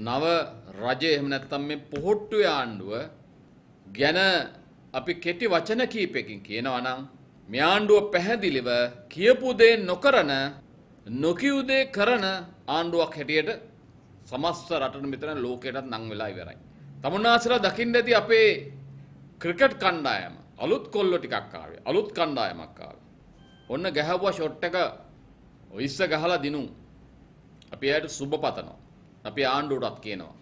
නව රජය එහෙම නැත්නම් මේ පොහොට්ටුවේ ආණ්ඩුව ගැන අපි කෙටි වචන කීපයකින් කියනවා නම් මේ ආණ්ඩුව පැහැදිලිව කියපු දේ නොකරන නොකියු දේ කරන ආණ්ඩුවක් හැටියට සමස්ත රටට මෙතන ලෝකයටත් නම් වෙලා ඉවරයි. තමුන්නාසලා දකින්න ඇති අපේ ක්‍රිකට් කණ්ඩායම අලුත් කොල්ලෝ ටිකක් ආවේ. අලුත් කණ්ඩායමක් ආවේ. ඔන්න ගැහුවා ෂොට් එක ඔයිස්ස ගහලා දිනු. අපි එයාට සුබ පතනවා. අපි ආණ්ඩුවටත් කියනවා.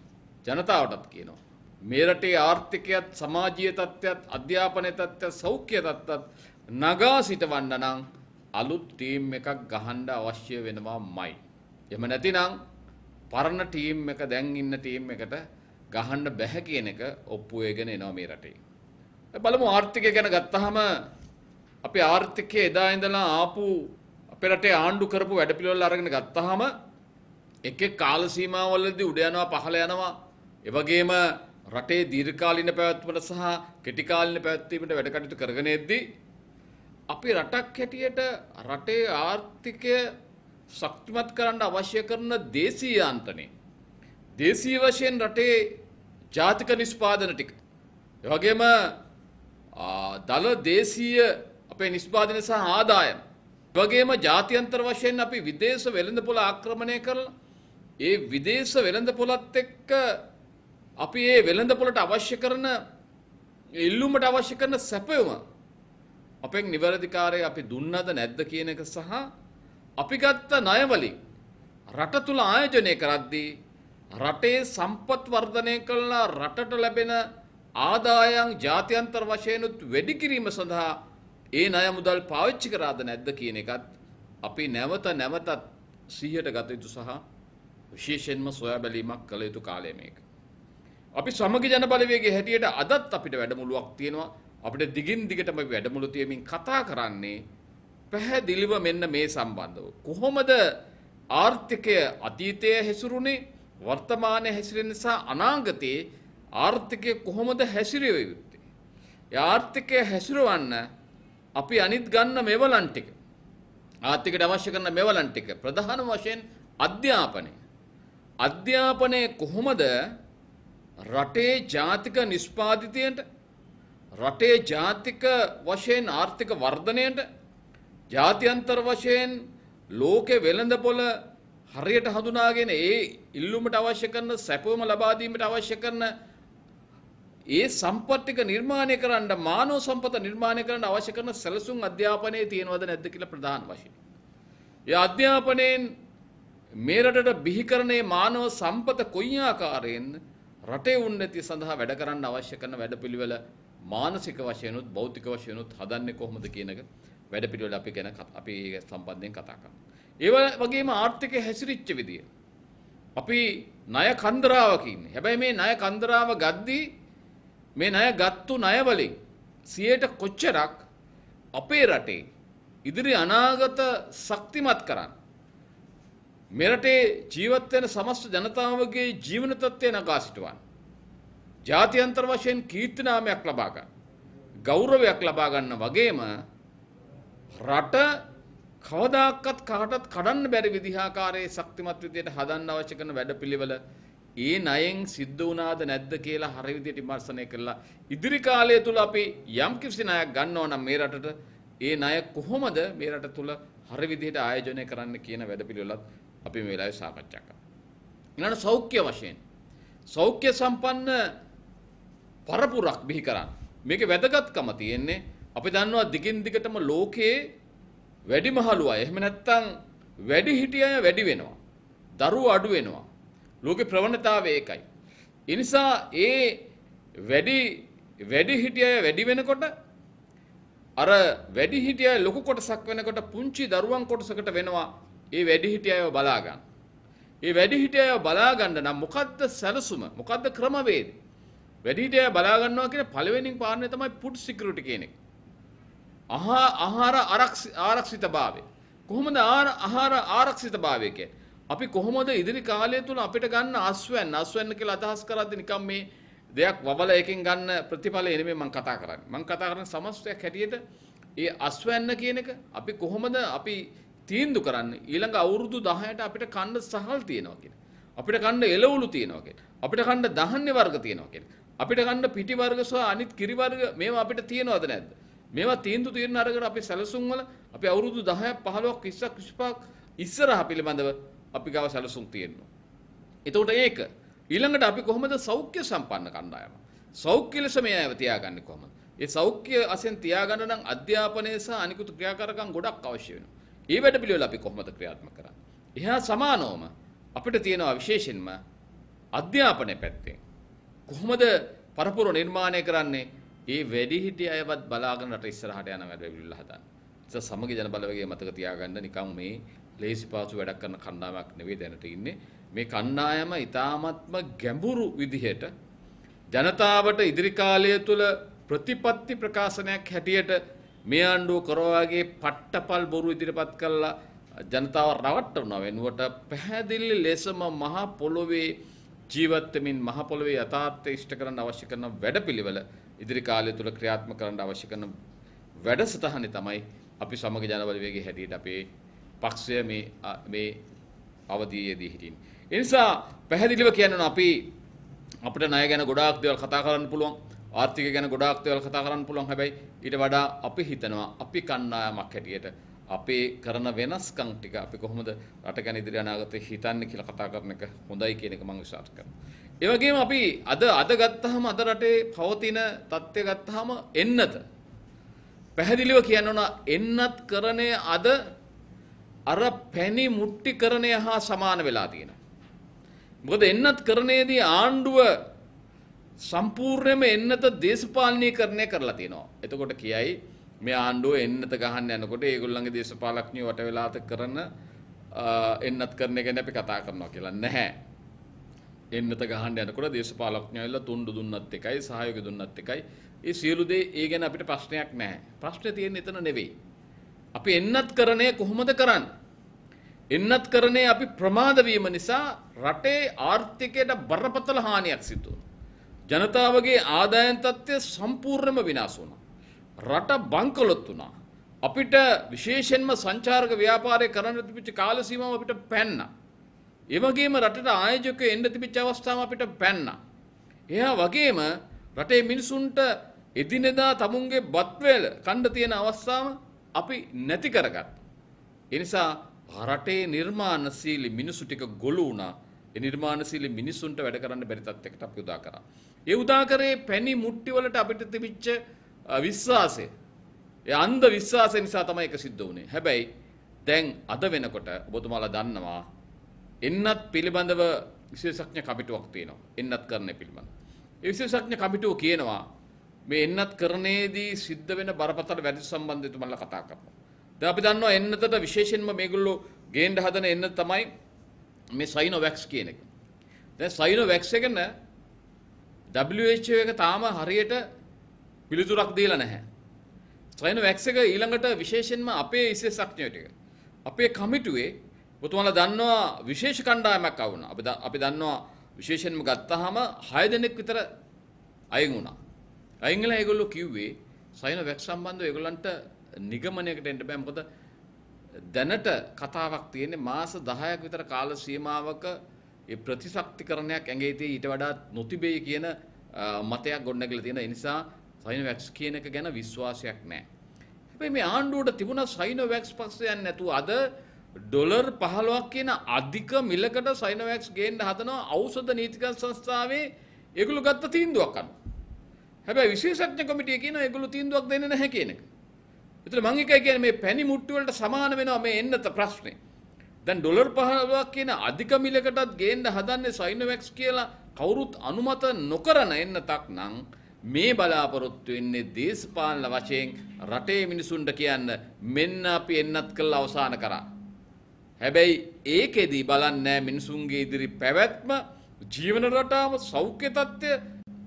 ජනතාවටත් කියනවා. මේ රටේ ආර්ථිකයත් සමාජීය තත්ත්වයත් අධ්‍යාපනය තත්ත්වයත් සෞඛ්‍ය තත්ත්වයත් නගා සිටවන්න නම් අලුත් ටීම් එකක් ගහන්න අවශ්‍ය වෙනවාමයි. එහෙම නැතිනම් පරණ ටීම් එක දැන් ඉන්න ටීම් එකට ගහන්න බැහැ කියන එක ඔප්පු වෙගෙන එනවා මේ රටේ. බලමු ආර්ථිකය ගැන ගත්තහම අපේ ආර්ථිකය එදා ඉඳලා ආපු අපේ රටේ ආණ්ඩු කරපු වැඩපිළිවෙල අරගෙන ගත්තාම එක් එක් කාල සීමාවලදී උඩ යනවා පහළ යනවා. ඒ වගේම රටේ දීර්ඝකාලීන පැවැත්මට සහ කෙටි කාලීන පැවැත්වීමට වැඩ කටයුතු කරගෙන එද්දී අපි රටක් හැටියට රටේ ආර්ථිකය ශක්තිමත් කරන්න අවශ්‍ය කරන දේශීය අන්තනේ දේශීය වශයෙන් රටේ ජාතික නිෂ්පාදන ටික. ඒ වගේම දල දේශීය අපේ නිෂ්පාදන සහ ආදායම්. වගේම ජාත්‍යන්තර වශයෙන් අපි විදේශ වෙළඳපොළ ආක්‍රමණය කරලා ඒ විදේශ වෙළඳපොළත් එක්ක අපි ඒ වෙළඳපොළට අවශ්‍ය කරන ඉල්ලුමට අවශ්‍ය කරන සැපයුම අපෙන් නිවැරදිකාරය අපි දුන්නද නැද්ද කියන එක සහ අපි ගත්ත ණයවලින් රට තුල ආයෝජනය කරද්දී රටේ සම්පත් වර්ධනය කළා රටට ලැබෙන ආදායම් ජාත්‍යන්තර වශයෙන්ුත් වැඩි කිරීම සඳහා ඒ ණය මුදල් පාවිච්චි කරාද නැද්ද කියන එකත් අපි නැවත නැවතත් සිහියට ගත යුතු සහ විශේෂයෙන්ම සොයා බැලීමක් කළ යුතු කාලය මේක. අපි සමගි ජන බලවේගයේ හැටියට අදත් අපිට වැඩමුළුවක් තියෙනවා. අපිට දිගින් දිගටම වැඩමුළු තියමින් කතා කරන්නේ පැහැදිලිව මෙන්න මේ සම්බන්ධව. කොහොමද ආර්ථිකය අතීතයේ හැසිරුණේ වර්තමානයේ හැසිරෙන නිසා අනාගතයේ ආර්ථිකය කොහොමද හැසිරිය යුත්තේ? ඒ ආර්ථිකය හැසිරවන්න අපි අනිත් ගන්න මෙවලන් ටික ආර්ථිකට අවශ්‍ය කරන මෙවලන් ටික ප්‍රධාන වශයෙන් අධ්‍යාපනය. අධ්‍යාපනය කොහොමද රටේ ජාතික නිෂ්පාදිතයට රටේ ජාතික වශයෙන් ආර්ථික වර්ධනයට ජාත්‍යන්තර වශයෙන් ලෝකෙ වෙළඳපොළ හරියට හඳුනාගෙන ඒ ඉල්ලුමට අවශ්‍ය කරන සැපවම ලබා දීමට අවශ්‍ය කරන ඒ සම්පත් ටික නිර්මාණය කරන්න මානව සම්පත නිර්මාණය කරන්න අවශ්‍ය කරන සැලසුම් අධ්‍යාපනයේ තියෙනවද නැද්ද කියලා ප්‍රධාන වශයෙන්. ඒ අධ්‍යාපනයෙන් මේ රටට බිහිකරණේ මානව සම්පත කොයි ආකාරයෙන් රටේ උන්නතිය සඳහා වැඩ කරන්න අවශ්‍ය කරන වැඩපිළිවෙල මානසික වශයෙන්ුත් භෞතික වශයෙන්ුත් හදන්නේ කොහොමද කියන එක වැඩපිළිවෙල අපි ගැන අපි සම්බන්ධයෙන් කතා කරනවා. ඒ වගේම ආර්ථිකය හැසිරිච්ච විදිය. අපි ණය කන්දරාවක ඉන්නේ. හැබැයි මේ ණය කන්දරාව ගද්දී මේ ණය ගත්තු ණයවලින් සියයට කොච්චරක් අපේ රටේ ඉදිරි අනාගත ශක්තිමත් කරන්න මේ රටේ ජීවත් වෙන සමස්ත ජනතාවගේ ජීවන තත්ත්වය නගා සිටවන්න ජාත්‍යන්තර වශයෙන් කීර්ති නාමයක් ලබා ගන්න ගෞරවයක් ලබා ගන්න වගේම රට කවදාකවත් කාටත් කඩන්න බැරි විදිහාකාරයේ ශක්තිමත් විදියට හදන්න අවශ්‍ය කරන වැඩපිළිවෙල ඒ ණයෙන් සිද්ධ වුණාද නැද්ද කියලා හරි විදියට විමර්ශනය කරලා ඉදිරි කාලය තුල අපි යම් කිසි ණයක් ගන්නවා නම් මේ රටට ඒ ණය කොහොමද මේ රට තුල හරි විදියට ආයෝජනය කරන්න කියන වැඩපිළිවෙලත් අපි මේ වෙලාවේ සාකච්ඡා කරනවා. ඊළඟ සෞඛ්‍ය වශයෙන් සෞඛ්‍ය සම්පන්න පරපුරක් බිහි කරන්න. මේකේ වැදගත්කම තියෙන්නේ අපි දන්නවා දිගින් දිගටම ලෝකයේ වැඩිමහලු අය එහෙම නැත්නම් වැඩි හිටිය අය වැඩි වෙනවා. දරුවෝ අඩු වෙනවා. ලෝකේ ප්‍රවණතාවය ඒකයි. ඒ නිසා ඒ වැඩි වැඩි හිටිය අය වැඩි වෙනකොට අර වැඩි හිටිය අය ලොකු කොටසක් වෙනකොට පුංචි දරුවන් කොටසකට වෙනවා ඒ වැඩි හිටිය අයව බලා ගන්න. ඒ වැඩි හිටිය අයව බලා ගන්න නම් මොකද්ද සැලසුම? මොකද්ද ක්‍රමවේද? වැඩි හිටිය අය බලා ගන්නවා කියන පළවෙනි පාඩමේ තමයි ෆුඩ් සිකියුරිටි කියන එක. ආහාර ආරක්ෂිතභාවය. කොහොමද ආහාර ආරක්ෂිතභාවය කියන්නේ? අපි කොහොමද ඉදිරි කාලය තුල අපිට ගන්න අස්වැන්න අස්වැන්න කියලා අදහස් කරද්දී නිකම් මේ දෙයක් වවල එකෙන් ගන්න ප්‍රතිඵලය නෙමෙයි මම කතා කරන්නේ. මම කතා කරන්නේ සමස්තයක් හැටියට ඒ අස්වැන්න කියන එක අපි කොහොමද අපි තීන්දුව කරන්නේ ඊළඟ අවුරුදු 10ට අපිට කන්න සහල් තියෙනවා කියන. අපිට කන්න එළවලු තියෙනවා කියලා. අපිට කන්න දහන්නේ වර්ග තියෙනවා කියලා. අපිට කන්න පිටි වර්ග සහ අනිත් කිරි වර්ග මේවා අපිට තියෙනවද නැද්ද? මේවා තීන්දුව తీරන අරගෙන අපි සැලසුම් වල අපි අවුරුදු 10ක් 15ක් 20ක් 25ක් ඉස්සරහ පිළිබඳව අපි ගාව සැලසුම් තියෙනවා. එතකොට ඒක ඊළඟට අපි කොහොමද සෞඛ්‍ය සම්පන්න කණ්ඩායම? සෞඛ්‍ය ලෙස මේ අයව තියාගන්නේ කොහොමද? ඒ සෞඛ්‍ය අසෙන් තියාගන්න නම් අධ්‍යාපනය සහ අනිකුත් ක්‍රියාකාරකම් ගොඩක් අවශ්‍ය වෙනවා. ඒ වැඩ පිළිවෙල අපි කොහොමද ක්‍රියාත්මක කරන්නේ? එහා සමානවම අපිට තියෙනවා විශේෂයෙන්ම අධ්‍යාපනය පැත්තෙන් කොහොමද පරපුර නිර්මාණය කරන්නේ ඒ වැඩිහිටිය අයවත් බලාගෙන රට ඉස්සරහට යන වැඩ පිළිවෙල හදන්න. ඒ සමගි ජන බලවේගය මතක තියාගන්න නිකම් මේ ලේසි පාසු වැඩක් කරන කණ්ඩායමක් නෙවෙයි දැනට ඉන්නේ. මේ කණ්ඩායම ඊ타මත්ම ගැඹුරු විදිහට ජනතාවට ඉදිරි කාලය තුළ ප්‍රතිපත්ති ප්‍රකාශනයක් හැටියට මේ ආණ්ඩුව කරවාගේ පට්ටපල් බොරු ඉදිරිපත් කළා ජනතාව රවට්ටනවා වෙනුවට පැහැදිලි ලෙසම මහා පොළොවේ ජීවත් වෙමින් මහ පොළොවේ යථාර්ථය ඉෂ්ට කරන්න අවශ්‍ය කරන වැඩපිළිවෙල ඉදිරි කාලය තුල ක්‍රියාත්මක කරන්න අවශ්‍ය කරන වැඩසටහනේ තමයි අපි සමග ජනබලවේගයේ හැටියට අපේ පක්ෂය මේ මේ අවධියේදී හිටින්නේ. ඒ නිසා පැහැදිලිව කියනවා අපි අපිට ණය ගැන ගොඩාක් දේවල් කතා කරන්න පුළුවන්. ආර්ථිකය ගැන ගොඩාක් දේවල් කතා කරන්න පුළුවන්. හැබැයි ඊට වඩා අපි හිතනවා අපි කණ්ඩායමක් හැටියට අපේ කරන වෙනස්කම් ටික අපි කොහොමද රට ගැන ඉදිරි අනාගතේ හිතන්නේ කියලා කතා කරන එක හොඳයි කියන එක මම විශ්වාස කරනවා. ඒ වගේම අපි අද අද ගත්තාම අද රටේ පවතින තත්ත්වය ගත්තාම එන්නත පැහැදිලිව කියනවා එන්නත් කරණය අද අර පැණි මුට්ටි කරණය හා සමාන වෙලා තියෙනවා. මොකද එන්නත් කරණයේදී ආණ්ඩුව සම්පූර්ණයෙන්ම එන්නත දේශපාලනීකරණය කරලා තියෙනවා. එතකොට කියයි මේ ආණ්ඩුව එන්නත ගහන්න යනකොට ඒගොල්ලන්ගේ දේශපාලඥයෝ වට වෙලාත කරන එන්නත් කරන ගැන අපි කතා කරනවා කියලා නැහැ. එන්නත ගහන්න යනකොට දේශපාලඥයෝ ඇවිල්ලා තුන්ඩු දුන්නත් එකයි සහයෝගය දුන්නත් එකයි. ඒ සියලු දේ ඒ ගැන අපිට ප්‍රශ්නයක් නැහැ. ප්‍රශ්නේ තියෙන්නේ එතන නෙවෙයි. අපි එන්නත් කරණය කොහොමද කරන්නේ? එන්නත් කරණය අපි ප්‍රමාද වීම නිසා රටේ ආර්ථිකයට බරපතල හානියක් සිදු වුණා. ජනතාවගේ ආදායම් තත්ත්වය සම්පූර්ණයෙන්ම විනාශ වුණා. රට බංකොලොත් වුණා. අපිට විශේෂයෙන්ම සංචාරක ව්‍යාපාරය කරන්න තිබිච්ච කාල සීමාව අපිට පැන්නා. ඒ වගේම රටට ආයෝජකයෝ එන්න තිබිච්ච අවස්ථාව අපිට පැන්නා. එහා වගේම රටේ මිනිසුන්ට එදිනෙදා තමුන්ගේ බත්වැල කණ්ඩ තියෙන අවස්ථාව අපි නැති කරගත්තා. ඒ නිසා රටේ නිර්මාණශීලී මිනිසු ටික ගොළු වුණා. ඒ නිර්මාණශීලී මිනිසුන්ට වැඩ කරන්න බැරි තත්යකට අපි උදා කරා. ඒ උදා කරේ පැණි මුට්ටි වලට අපිට තිබිච්ච විශ්වාසය. ඒ අන්ධ විශ්වාසය නිසා තමයි ඒක සිද්ධ වුණේ. හැබැයි දැන් අද වෙනකොට ඔබතුමාලා දන්නවා එන්නත් පිළිබඳව විශේෂඥ කමිටුවක් තියෙනවා. එන්නත් කරන්නේ පිළිබඳව. ඒ විශේෂඥ කමිටුව කියනවා මේ එන්නත් කරණයේදී සිද්ධ වෙන බරපතල වැඩි සම්බන්ධය තුමන්ලා කතා කරනවා. දැන් අපි දන්නවා එන්නතට විශේෂයෙන්ම මේගොල්ලෝ ගේන්න හදන එන්න තමයි මේ සයිනෝවැක්ස් කියන එක. දැන් සයිනෝවැක්ස් එක න WHO එක තාම හරියට පිළිතුරක් දීලා නැහැ. සයිනෝවැක්ස් එක ඊළඟට විශේෂයෙන්ම අපේ විශේෂඥයෝ ටික අපේ කමිටුවේ ඔතුමාලා දන්නවා විශේෂ කණ්ඩායමක් ආවුණා. අපි අපි දන්නවා විශේෂයෙන්ම ගත්තාම 6 දෙනෙක් විතර අයින් වුණා. අයින් වෙලා ඒගොල්ලෝ කිව්වේ සයිනෝවැක්ස් සම්බන්ධව ඒගොල්ලන්ට නිගමනයකට එන්න බෑ මොකද දැනට කතාවක් තියෙන්නේ මාස 10ක විතර කාල සීමාවක ඒ ප්‍රතිශක්තිකරණයක් ඇඟේ තියෙ ඊට වඩා නොතිබෙයි කියන මතයක් ගොඩනැගිලා තියෙන නිසා සයිනෝවැක්ස් කියන එක ගැන විශ්වාසයක් නැහැ. හැබැයි මේ ආණ්ඩුවට තිබුණ සයිනෝවැක්ස් පස්සේ යන්නේ නැතුව අද ඩොලර් 15ක් කියන අධික මිලකට සයිනෝවැක්ස් ගේන්න හදනවා ඖෂධ නීතික සංස්ථාවේ ඒගොල්ලෝ ගත්ත තීන්දුවක් අනුව. හැබැයි විශේෂඥ කොමිටිය කියනවා ඒගොල්ලෝ තීන්දුවක් දෙන්නේ නැහැ කියන එක. ඒතර මම එකයි කියන්නේ මේ පැණි මුට්ටු වලට සමාන වෙනවා මේ එන්නත ප්‍රශ්නේ. දැන් ඩොලර් 15ක් කියන අධික මිලකටත් ගේන්න හදන්නේ සයිනොවැක්ස් කියලා කවුරුත් අනුමත නොකරන එන්නතක් නම් මේ බලාපොරොත්තු වෙන්නේ දේශපාලන වශයෙන් රටේ මිනිසුන්ට කියන්න මෙන්න අපි එන්නත් කළා අවසන් කරා. හැබැයි ඒකෙදි බලන්නේ මිනිසුන්ගේ ඉදිරි පැවැත්ම ජීවන රටාව සෞඛ්‍ය තත්ත්වය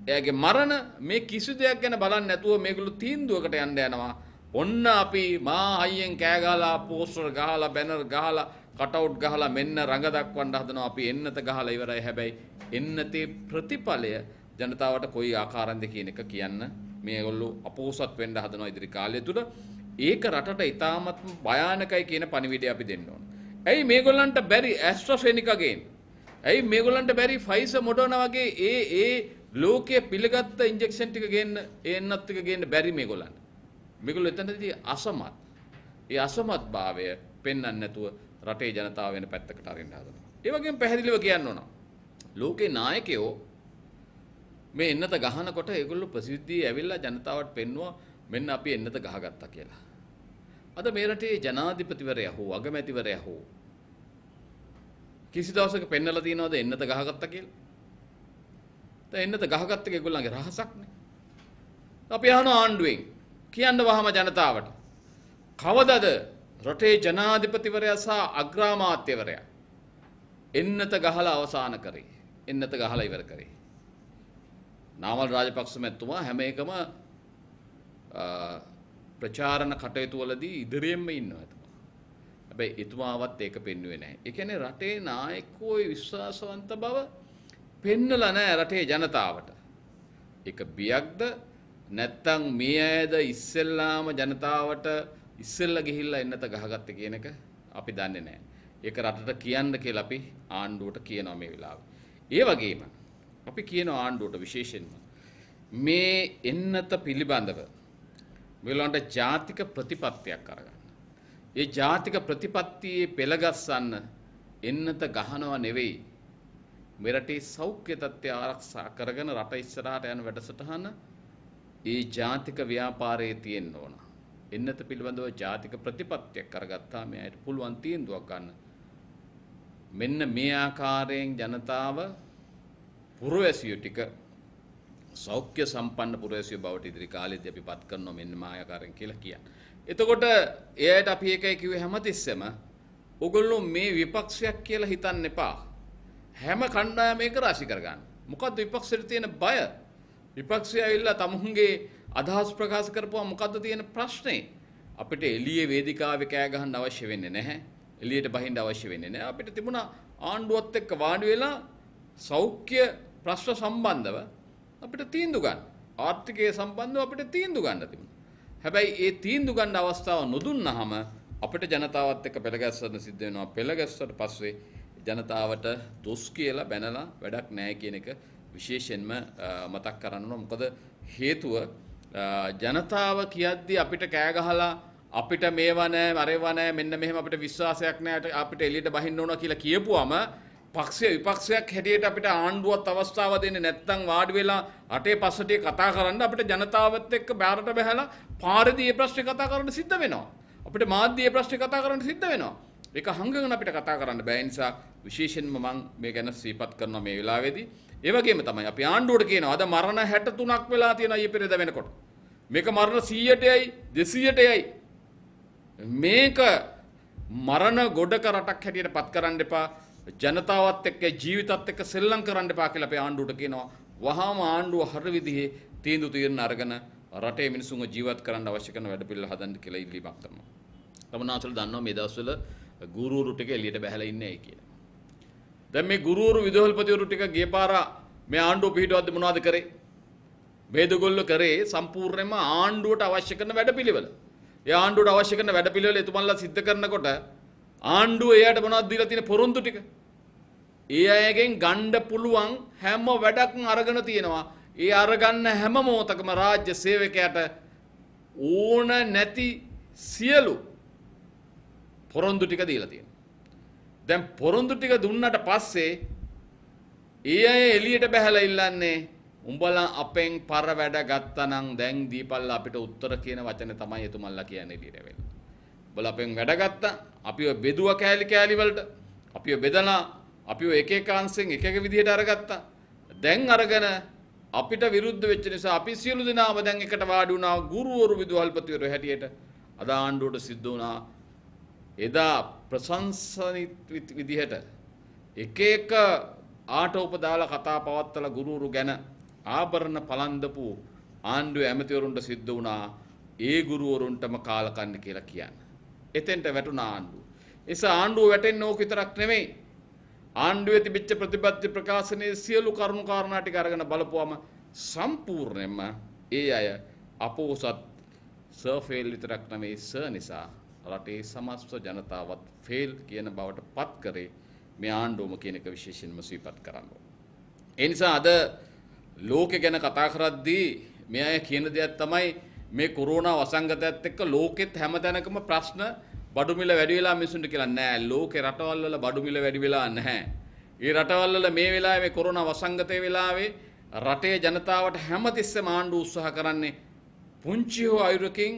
එයාගේ මරණ මේ කිසි දෙයක් ගැන බලන්නේ නැතුව මේගොල්ලෝ තීන්දුවකට යන්න යනවා. ඔන්න අපි මා හයියෙන් කෑ ගහලා පෝස්ටර් ගහලා බැනර් ගහලා කටවුට් ගහලා මෙන්න රඟ දක්වන්න හදනවා අපි එන්නත ගහලා ඉවරයි හැබැයි එන්නතේ ප්‍රතිඵලය ජනතාවට කොයි ආකාරයෙන්ද කියන එක කියන්න මේගොල්ලෝ අපෝසත් වෙන්න හදනවා ඉදිරි කාලය තුල ඒක රටට ඉතාමත්ම භයානකයි කියන පණිවිඩය අපි දෙන්න ඕන. ඇයි මේගොල්ලන්ට බැරි ඇස්ට්‍රාසෙනිකා ගේන්න? ඇයි මේගොල්ලන්ට බැරි ෆයිස මොඩෝන වගේ ඒ ඒ ලෝකයේ පිළිගත්ත ඉන්ජෙක්ෂන් ටික ගේන්න ඒන්නත් ටික ගේන්න බැරි මේගොල්ලන්ට. මේගොල්ලෝ එතනදී අසමත්. ඒ අසමත් භාවය පෙන්වන්න නැතුව රටේ ජනතාව වෙන පැත්තකට අරින්න හදනවා. ඒ වගේම පැහැදිලිව කියන්න ඕන. ලෝකේ නායකයෝ මේ එන්නත ගහනකොට ඒගොල්ලෝ ප්‍රසිද්ධිය ඇවිල්ලා ජනතාවට පෙන්වුවා මෙන්න අපි එන්නත ගහගත්තා කියලා. අද මේ රටේ ජනාධිපතිවරයා හෝ අගමැතිවරයා හෝ කිසි දවසක පෙන්නලා තියනවද එන්නත ගහගත්තා කියලා? දැන් එන්නත ගහගත්ත එක ඒගොල්ලන්ගේ රහසක්නේ. අපි අහන ආණ්ඩුවෙන් කියන්න වහම ජනතාවට කවදද රටේ ජනාධිපතිවරයා සහ අග්‍රාමාත්‍යවරයා එන්නත ගහලා අවසාන කරේ. එන්නත ගහලා ඉවර කරේ. නාමල් රාජපක්ෂ මැතිතුමා හැම එකම ප්‍රචාරණ කටයුතු වලදී ඉදිරියෙන්ම ඉන්නවා එතුමා. හැබැයි එතුමාවත් ඒක පෙන්වුවේ නැහැ. ඒ කියන්නේ රටේ නායකයෝ විශ්වාසවන්ත බව පෙන්නලා නැහැ රටේ ජනතාවට. ඒක බියක්ද නැත්තම් මේ අයද ඉස්සෙල්ලාම ජනතාවට ඉස්සෙල්ලා ගිහිල්ලා එන්නත ගහගත්තේ කියන එක අපි දන්නේ නැහැ. ඒක රටට කියන්න කියලා අපි ආණ්ඩුවට කියනවා මේ වෙලාවේ. ඒ වගේම අපි කියන ආණ්ඩුවට විශේෂයෙන්ම මේ එන්නත පිළිබඳව මෙලොන්ට ජාතික ප්‍රතිපත්තියක් අරගන්න. ඒ ජාතික ප්‍රතිපත්තියේ පෙළගස්සන්න එන්නත ගහනවා නෙවෙයි. මෙරටේ සෞඛ්‍ය තත්ත්වය ආරක්ෂා කරගෙන රට ඉස්සරහට යන වැඩසටහන ඒ ජාතික ව්‍යාපාරයේ තියෙන්න ඕන. එන්නත පිළිබඳව ජාතික ප්‍රතිපත්තියක් කරගත්තා මේ අයට පුළුවන් තීන්දුවක් ගන්න. මෙන්න මේ ආකාරයෙන් ජනතාව පුරවැසියෝ ටික සෞඛ්‍ය සම්පන්න පුරවැසියෝ බවට ඉදිරි කාලෙදී අපි පත් කරනවා මෙන්න මායාකාරයෙන් කියලා කියන්නේ. එතකොට එයාට අපි ඒකයි කිව්වේ හැමතිස්සෙම ඔගොල්ලෝ මේ විපක්ෂයක් කියලා හිතන්න එපා. හැම කණ්ඩායම මේක රාශි කරගන්න. මොකද්ද විපක්ෂයට තියෙන බය? විපක්ෂය ඇවිල්ලා තමුන්ගේ අදහස් ප්‍රකාශ කරපුවා මොකද්ද තියෙන ප්‍රශ්නේ? අපිට එළියේ වේදිකාවේ කෑ ගහන්න අවශ්‍ය වෙන්නේ නැහැ. එළියට බහින්න අවශ්‍ය වෙන්නේ නැහැ. අපිට තිබුණා ආණ්ඩුවත් එක්ක වාඩි වෙලා සෞඛ්‍ය ප්‍රශ්න සම්බන්ධව අපිට තීන්දුව ගන්න. ආර්ථිකය සම්බන්ධව අපිට තීන්දුව ගන්න තිබුණා. හැබැයි ඒ තීන්දුව ගන්න අවස්ථාව නොදුන්නාම අපිට ජනතාවත් එක්ක පෙළගැස්සන්න සිද්ධ වෙනවා. පෙළගැස්සුවට පස්සේ ජනතාවට දොස් කියලා බැනලා වැඩක් නැහැ කියන එක විශේෂයෙන්ම මතක් කරන්න ඕන. මොකද හේතුව ජනතාව කියද්දි අපිට කෑ ගහලා අපිට මේවා නැහැ, අරේවා නැහැ, මෙන්න මෙහෙම අපිට විශ්වාසයක් නැහැ, අපිට එළියට බහින්න ඕන කියලා කියපුවම පක්ෂය විපක්ෂයක් හැටියට අපිට ආණ්ඩුවත් අවස්ථාව දෙන්නේ නැත්නම් වාඩි වෙලා අටේ පස්සට කතා කරන්න අපිට ජනතාවත් එක්ක බෑරට බහැලා පාරදී මේ ප්‍රශ්නේ කතා කරන්න සිද්ධ වෙනවා. අපිට මාධ්‍ය මේ ප්‍රශ්නේ කතා කරන්න සිද්ධ වෙනවා. ඒක හංගගෙන අපිට කතා කරන්න බෑ නිසා විශේෂයෙන්ම මම මේ ගැන සිහිපත් කරනවා මේ වෙලාවේදී. ඒ වගේම තමයි අපි ආණ්ඩුවට කියනවා අද මරණ 63ක් වෙලා තියෙනවා ඊයේ පෙරේද වෙනකොට. මේක මරණ 100ටයි 200ටයි. මේක මරණ ගොඩක රටක් හැටියට පත් කරන්න එපා. ජනතාවත් එක්ක ජීවිතත් එක්ක සෙල්ලම් කරන්න එපා කියලා අපේ ආණ්ඩුවට කියනවා. වහාම ආණ්ඩුව හර විදිහේ තීන්දුව తీරන අරගෙන රටේ මිනිසුන්ව ජීවත් කරන්න අවශ්‍ය කරන වැඩ පිළිවෙල හදන්න කියලා ඉල්ලීමක් කරනවා. තමනාසල දන්නවා මේ දවස්වල ගුරුවරු ටික එළියට බහැලා ඉන්නේ ඇයි කියලා. දැන් මේ ගුරුවරු විදුහල්පතිවරු ටික ගිය පාර මේ ආණ්ඩුව පිටවද්දි මොනවද කරේ? මේදගොල්ලෝ කරේ සම්පූර්ණයෙන්ම ආණ්ඩුවට අවශ්‍ය කරන වැඩපිළිවෙල. ඒ ආණ්ඩුවට අවශ්‍ය කරන වැඩපිළිවෙල එතුමන්ලා සිද්ධ කරනකොට ආණ්ඩුව එයාට මොනවද දීලා තියෙන පොරොන්දු ටික? ඒ අයගෙන් ගන්න පුළුවන් හැම වැඩක්ම අරගෙන තියෙනවා. ඒ අරගන්න හැම මොහොතකම රාජ්‍ය සේවකයාට ඕන නැති සියලු පොරොන්දු ටික දීලා තියෙනවා. දැන් පොරොන්දු ටික දුන්නට පස්සේ ඒ අය එළියට බහැලා ඉල්ලන්නේ උඹලා අපෙන් පර වැඩ ගත්තනම් දැන් දීපල්ලා අපිට උත්තර කියන වචනේ තමයි එතුමන්ලා කියන්නේ එළියට වෙලා. උඹලා අපෙන් වැඩ ගත්තා අපිව බෙදුව කෑලි කෑලි වලට අපිව බෙදලා අපිව එක එක අංශෙන් එක එක විදිහට අරගත්තා. දැන් අරගෙන අපිට විරුද්ධ වෙච්ච නිසා අපි සියලු දෙනාම දැන් එකට වාඩි වුණා ගුරුවරු විදුහල්පතිවරු හැටියට අද ආණ්ඩුවට සිද්ධ වුණා එදා ප්‍රශංසනිත විදිහට එක එක ආටෝප දාලා කතා පවත්තලා ගුරුවරු ගැන ආභරණ පලන්දපු ආණ්ඩුවේ ඇමතිවරුන්ට සිද්ධ වුණා ඒ ගුරුවරුන්ටම කාලකන්න කියලා කියන්න. එතෙන්ට වැටුණ ආණ්ඩුව. නිසා ආණ්ඩුව වැටෙන්නේ ඕක විතරක් නෙමෙයි. ආණ්ඩුවේ තිබිච්ච ප්‍රතිපත්ති ප්‍රකාශනයේ සියලු කරුණු කාරණා ටික අරගෙන බලපුවම සම්පූර්ණයෙන්ම ඒ අය අපෝසත් සර් ෆේල් විතරක් නෙමෙයි සර් නිසා රටේ සමස්ත ජනතාවත් ෆේල් කියන බවට පත් කරේ මේ ආණ්ඩුවම කියන එක විශේෂයෙන්ම සිහිපත් කරන්න ඕන. ඒ නිසා අද ලෝකෙ ගැන කතා කරද්දී මේ අය කියන දෙයක් තමයි මේ කොරෝනා වසංගතයත් එක්ක ලෝකෙත් හැම තැනකම ප්‍රශ්න බඩු මිල වැඩි වෙලා මිනිසුන්ට කියලා නෑ ලෝකේ රටවල් වල බඩු මිල වැඩි වෙලා නැහැ. ඒ රටවල් වල මේ වෙලාවේ කොරෝනා වසංගතයේ වෙලාවේ රටේ ජනතාවට හැමතිස්සෙම ආණ්ඩුව උත්සාහ කරන්නේ පුංචි හෝ අයුරකින්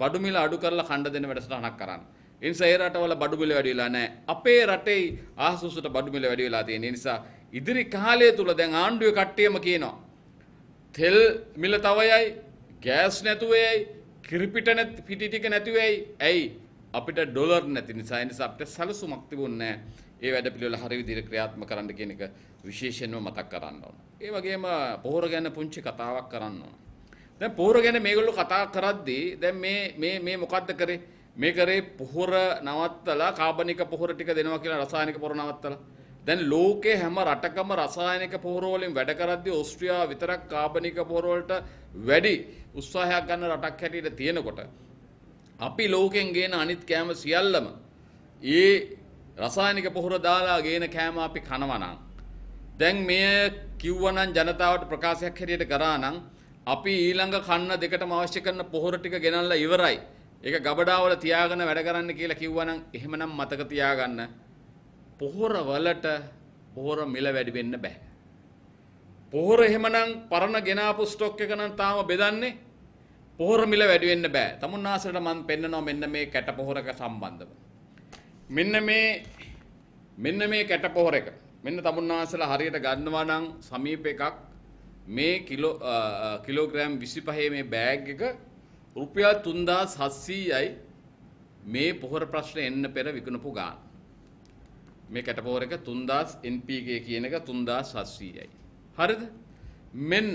බඩු මිල අඩු කරලා කණ්ඩ දෙන වැඩසටහනක් කරන්න. ඒ නිසා ඒ රටවල බඩු මිල වැඩි වෙලා නැහැ. අපේ රටේ ආහසුසට බඩු මිල වැඩි වෙලා තියෙන නිසා ඉදිරි කාලය තුල දැන් ආණ්ඩුවේ කට්ටියම කියනවා තෙල් මිල තවයයි ගෑස් නැතුවේයි කිරිපිට නැති පිටි ටික නැතුවේයි ඇයි අපිට ඩොලර් නැති නිසා ඒ නිසා අපිට සැලසුමක් තිබුණේ නැහැ. ඒ වැඩ පිළිවෙල හරි විදිහට ක්‍රියාත්මක කරන්න කියන එක විශේෂයෙන්ම මතක් කරන්න ඕන. ඒ වගේම පොහොර ගැන පුංචි කතාවක් කරන්න ඕන. දැන් පොහොර ගැන මේගොල්ලෝ කතා කරද්දී දැන් මේ මේ මේ මොකද්ද කරේ? මේ කරේ පොහොර නවත්තලා කාබනික පොහොර ටික දෙනවා කියලා රසායනික පොහොර නවත්තලා. දැන් ලෝකේ හැම රටකම රසායනික පොහොර වලින් වැඩ කරද්දී ඕස්ට්‍රියාව විතරක් කාබනික පොහොර වලට වැඩි උත්සාහයක් ගන්න රටක් හැටියට තියෙනකොට අපි ලෝකෙන් ගේන අනිත් කෑම සියල්ලම ඒ රසායනික පොහොර දාලා ගේන කෑම අපි කනවා නම් දැන් මෙය කිව්වනම් ජනතාවට ප්‍රකාශයක් හැටියට කරා නම් අපි ඊළඟ කන්න දෙකටම අවශ්‍ය කරන පොහොර ටික ගෙනල්ලා ඉවරයි. ඒක ගබඩාවල තියාගෙන වැඩ කරන්න කියලා කිව්වනම් එහෙමනම් මතක තියාගන්න පොහොර වලට පොහොර මිල වැඩි වෙන්න බෑ. පොහොර එහෙමනම් පරණ ගෙනාපු ස්ටොක් එක නම් තාම බෙදන්නේ පොහොර මිල වැඩි වෙන්න බෑ. තමුන්නාසලට මම පෙන්නනවා මෙන්න මේ කැට පොහොරක සම්බන්ධව. මෙන්න මේ මෙන්න මේ කැට පොහොර එක. මෙන්න තමුන්නාසලා හරියට ගන්නවා නම් සමීප එකක් මේ කිලෝ කිලෝග්‍රෑම් 25 මේ බෑග් එක රුපියල් 3700යි මේ පොහොර ප්‍රශ්න එන්න පෙර විකුණපු ගාන. මේ කැට පොහොර එක 3000 NPK කියන එක 3700යි. හරිද? මෙන්න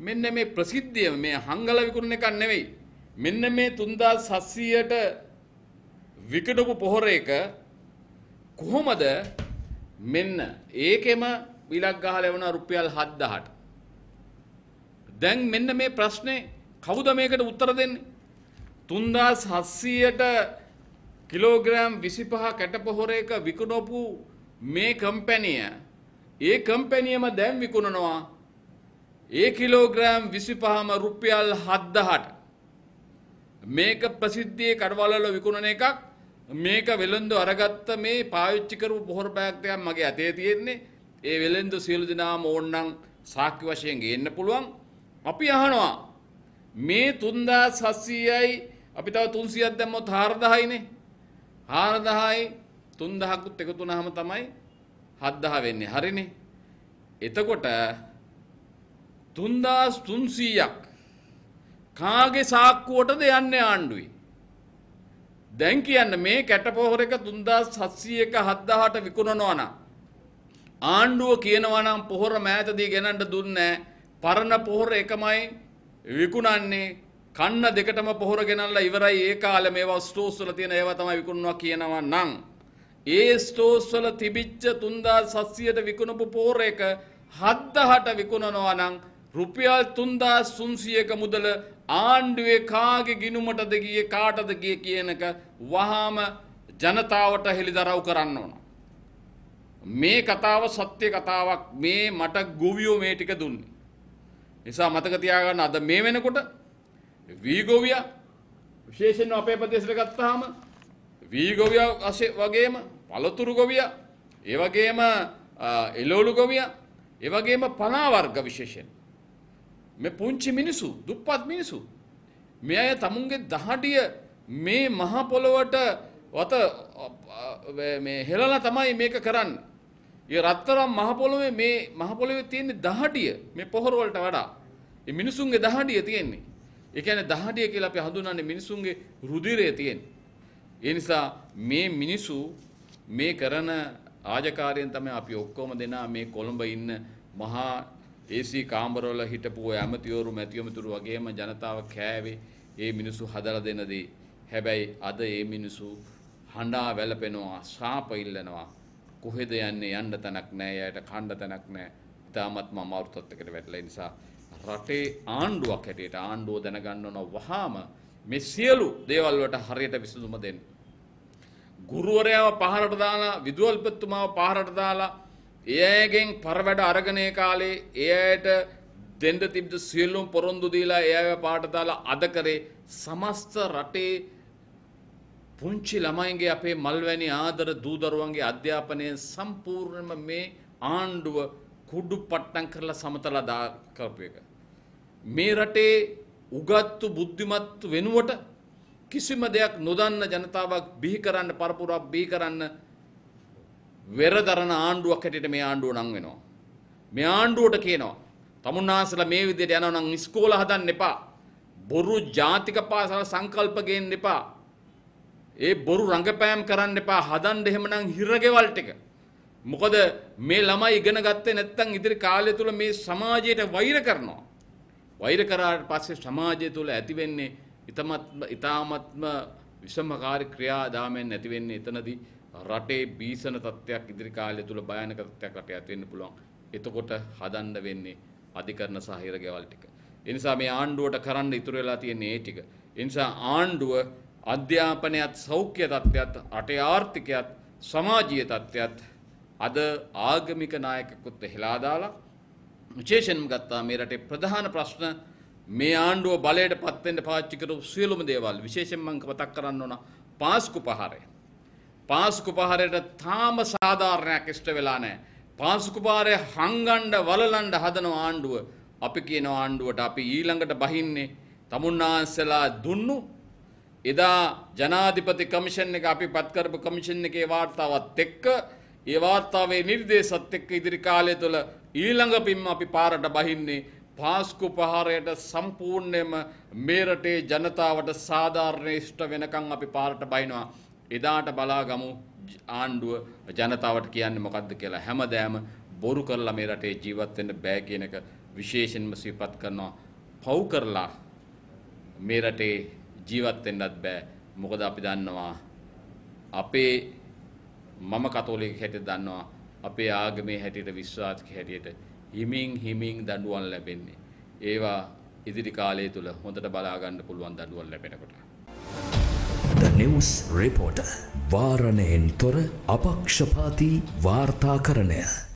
මෙන්න මේ ප්‍රසිද්ධිය මේ හංගල විකුණන එකක් නෙවෙයි. මෙන්න මේ 3700ට විකඩපු පොහොර එක කොහොමද මෙන්න ඒකෙම විලක් ගහලා එවන රුපියල් 7000ට. දැන් මෙන්න මේ ප්‍රශ්නේ කවුද මේකට උත්තර දෙන්නේ? 3700ට කිලෝග්‍රෑම් 25 කැටපොහොර එක විකුණපු මේ කම්පැනිය ඒ කම්පැනියම දැන් විකුණනවා ඒ කිලෝග්‍රෑම් 25ම රුපියල් 7000ට. මේක ප්‍රසිද්ධියේ කඩවලවල විකුණන එකක් මේක වෙළඳ අරගත්ත මේ පාවිච්චි කරපු පොහොර බෑග් ටිකක් මගේ අතේ තියෙන්නේ. ඒ වෙළඳ සියලු දෙනාම ඕන්නම් සාක්ෂි වශයෙන් ගේන්න පුළුවන්. අපි අහනවා මේ 3700යි අපි තව 300ක් දැම්මොත් 4000යිනේ. 4000යි 3000කුත් එකතු වුණාම තමයි 7000 වෙන්නේ. හරිනේ. එතකොට 3300ක් කාගේ සාක්කුවටද යන්නේ ආණ්ඩුවේ? දැන් කියන්න මේ කැටපොහොර එක 3700ක 7000ට විකුණනවා නම් ආණ්ඩුව කියනවා නම් පොහොර මෑතදී ගෙනන්න දුන්නේ පරණ පොහොර එකමයි විකුණන්නේ. කන්න දෙකටම පොහොර ගෙනල්ලා ඉවරයි. ඒ කාලේ මේවා ස්ටෝස් වල තියෙන ඒවා තමයි විකුණනවා කියනවා නම්. ඒ ස්ටෝස් වල තිබිච්ච 3700ට විකුණපු පොහොර එක 7000ට විකුණනවා නම් රුපියල් 3300ක මුදල ආණ්ඩුවේ කාගේ ගිනුමටද ගියේ කාටද ගියේ කියන එක වහාම ජනතාවට හෙළිදරව් කරන්න ඕන. මේ කතාව සත්‍ය කතාවක් මේ මට ගොවියෝ මේ ටික දුන්නේ. නිසා මතක තියාගන්න අද මේ වෙනකොට වී ගොවියා විශේෂයෙන්ම අපේ ප්‍රදේශයට ගත්තාම වී ගොවියා වගේම පළතුරු ගොවියා ඒ වගේම එළවලු ගොවියා ඒ වගේම පනා වර්ග විශේෂයෙන් මේ පුංචි මිනිසු දුප්පත් මිනිසු මේ අය තමුන්ගේ දහඩිය මේ මහ පොළොවට වත මේ හෙලලා තමයි මේක කරන්නේ. ඒ රත්තරම් මහ පොළොවේ මේ මහ පොළොවේ තියෙන දහඩිය මේ පොහොර වලට වඩා ඒ මිනිසුන්ගේ දහඩිය තියෙන්නේ. ඒ කියන්නේ දහඩිය කියලා අපි හඳුන්වන්නේ මිනිසුන්ගේ රුධිරය තියෙන්නේ. ඒ නිසා මේ මිනිසු මේ කරන ආජකාරයෙන් තමයි අපි ඔක්කොම දෙනා මේ කොළඹ ඉන්න මහා AC කාමරවල හිටපු ඇමතිවරු මැතිවමතුරු වගේම ජනතාව කෑවේ ඒ මිනිසු හදලා දෙන දේ. හැබැයි අද ඒ මිනිසු හඬා වැළපෙනවා, ශාප ඉල්ලනවා. කොහෙද යන්නේ යන්න තැනක් නැහැ, යායට කන්න තැනක් නැහැ. තාමත් මම අවුරුද්දකට වැටලා නිසා රටේ ආණ්ඩුවක් හැටියට ආණ්ඩුව දැනගන්න ඕන වහාම මේ සියලු දේවල් වලට හරියට විසඳුම දෙන්න. ගුරුවරයාව පහරට දාලා විදුවල්පත්තුමාව පහරට දාලා ඒ අයගෙන් පරවැඩ අරගනය කාලේ ඒ අයට දෙන්ඩ තිබ්ද සියල්ලුම් පොරොන්දු දීලා ඒ අය පාට දාලා අද කරේ සමස්ත රටේ පුංචි ළමයින්ගේ අපේ මල්වැනි ආදර දූදරුවන්ගේ අධ්‍යාපනය සම්පූර්ණම මේ ආණ්ඩුව කුඩු පට්ටන් කරලා සමතලා දා කරපු එක. මේ රටේ උගත්තු බුද්ධිමත්තු වෙනුවට කිසිම දෙයක් නොදන්න ජනතාවක් බිහි කරන්න පරපුරක් බිහි කරන්න වෙරදරන ආණ්ඩුවක් හැටියට මේ ආණ්ඩුව නම් වෙනවා. මේ ආණ්ඩුවට කියනවා තමුන්නාසලා මේ විදිහට යනවා නම් ඉස්කෝල හදන්න එපා. බොරු ජාතික පාසල සංකල්ප ගේන්න එපා. ඒ බොරු රඟපෑම් කරන්න එපා. හදන්න එහෙමනම් හිරගෙවල් ටික. මොකද මේ ළමයි ඉගෙන ගත්තේ නැත්නම් ඉදිරි කාලය තුල මේ සමාජයට වෛර කරනවා. වෛර කරාට පස්සේ සමාජය තුල ඇති වෙන්නේ ඊටමත්ම ඊටාමත්ම විෂමකාරී ක්‍රියාදාමයන් නැති වෙන්නේ එතනදී රටේ බීසන තත්ත්වයක් ඉදිරි කාලය තුල භයානක තත්ත්වයක් රටේ ඇති වෙන්න පුළුවන්. එතකොට හදන්න වෙන්නේ අධිකරණ සහ හිරගෙවල් ටික. ඒ නිසා මේ ආණ්ඩුවට කරන්න ඉතුරු වෙලා තියෙන්නේ ඒ ටික. ඒ නිසා ආණ්ඩුව අධ්‍යාපනයත් සෞඛ්‍ය තත්ත්වයත් රටේ ආර්ථිකයත් සමාජීය තත්ත්වයත් අද ආගමික නායකකුත් හෙලා දාලා විශේෂයෙන්ම ගත්තා මේ රටේ ප්‍රධාන ප්‍රශ්න මේ ආණ්ඩුව බලයට පත් වෙන්න පාවිච්චි කරපු සියලුම දේවල් විශේෂයෙන් මම මතක් කරන්න ඕන පාස්කු පහරය. පාස්කු පහරයට තාම සාධාරණයක් ඉෂ්ට වෙලා නැහැ. පාස්කු පහරය හංගන්න වලලන්න හදන ආණ්ඩුව අපි කියන ආණ්ඩුවට අපි ඊළඟට බහින්නේ තමුන්නාන්සලා දුන්නු එදා ජනාධිපති කමිෂන් එක අපි පත් කරපු කමිෂන් එකේ වාර්තාවත් එක්ක ඒ වාර්තාවේ නිර්දේශත් එක්ක ඉදිරි කාලය තුළ ඊළඟ පින්ම අපි පාරට බහින්නේ පාස්කු පහරයට සම්පූර්ණයෙන්ම මේ රටේ ජනතාවට සාධාරණ ඉෂ්ට වෙනකන් අපි පාරට බහිනවා. එදාට බලා ගමු ආණ්ඩුව ජනතාවට කියන්නේ මොකද්ද කියලා හැමදාම බොරු කරලා මේ රටේ ජීවත් වෙන්න බෑ කියන එක විශේෂයෙන්ම සිහිපත් කරනවා. පව් කරලා මේ රටේ ජීවත් වෙන්නත් බෑ. මොකද අපි දන්නවා අපේ මම කතෝලික හැටියට දන්නවා අපේ ආගමේ හැටියට විශ්වාසික හැටියට හිමින් හිමින් දඬුවම් ලැබෙන්නේ. ඒවා ඉදිරි කාලය තුල හොඳට බලා ගන්න පුළුවන් දඬුවම් ලැබෙනකොට. The News Reporter වාරණයෙන් තොර අපක්ෂපාතී වාර්තාකරණය